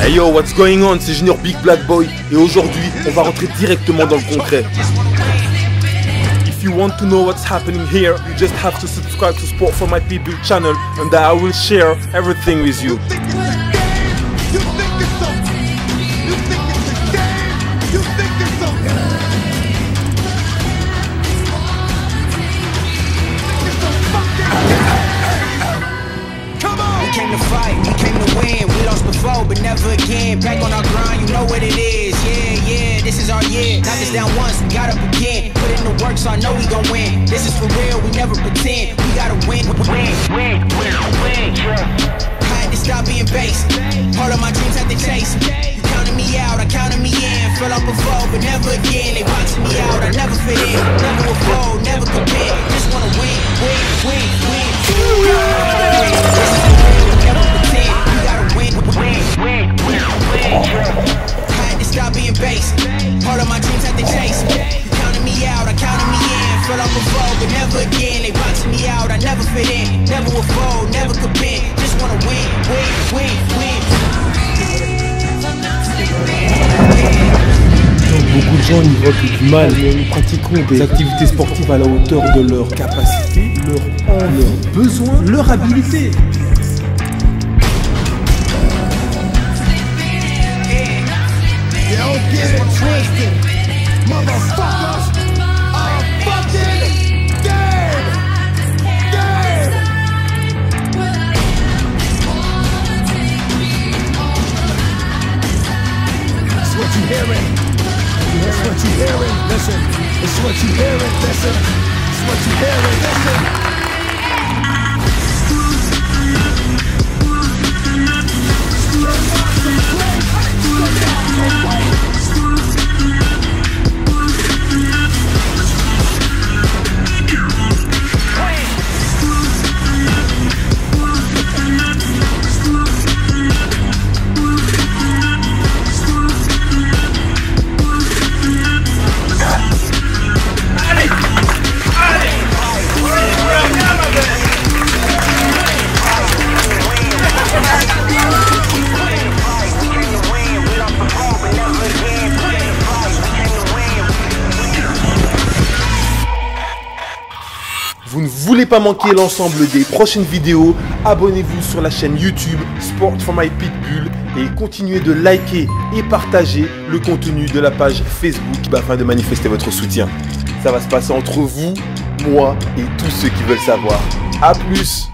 Hey yo, what's going on C'est Junior Big Black Boy et aujourd'hui, on va rentrer directement dans le concret. If you want to know what's happening here, you just have to subscribe to Sport for My Pitbull channel and I will share everything with you. But never again. Back on our grind, you know what it is. Yeah, yeah, this is our year. Knocked us down once, we got up again. Put in the work, so I know we gon' win. This is for real, we never pretend. We gotta win, win, win, win, win. Yeah. Had to stop being base. All of my dreams had to chase. You counted me out, I counted me in. Fell off before, but never again. They boxing me out, I never fit in. Never will fold, never Never will fold, never could bend. Just wanna win, win, win, win. Beaucoup de gens y voient du mal. Nous pratiquons des activités sportives à la hauteur de leur capacité, leur envie, leurs besoins, leur habilité. Don't get it twisted. Motherfuckers you hearing. Listen. It's what you hearing. Listen. It's what you hearing. Listen. Vous ne voulez pas manquer l'ensemble des prochaines vidéos, abonnez-vous sur la chaîne YouTube Sport for My Pitbull et continuez de liker et partager le contenu de la page Facebook afin de manifester votre soutien. Ça va se passer entre vous, moi et tous ceux qui veulent savoir. A plus